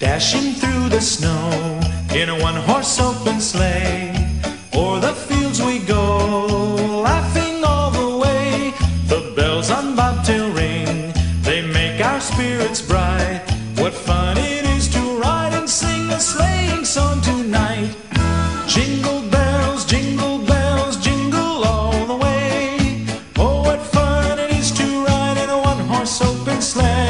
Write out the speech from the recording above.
dashing through the snow in a one horse open sleigh. O'er the fields we go, laughing all the way. The bells on bobtail ring, they make our spirits bright. What fun it is to ride and sing a sleighing song tonight. Jingle bells, jingle bells, jingle all the way. Oh, what fun it is to ride in a one horse open sleigh.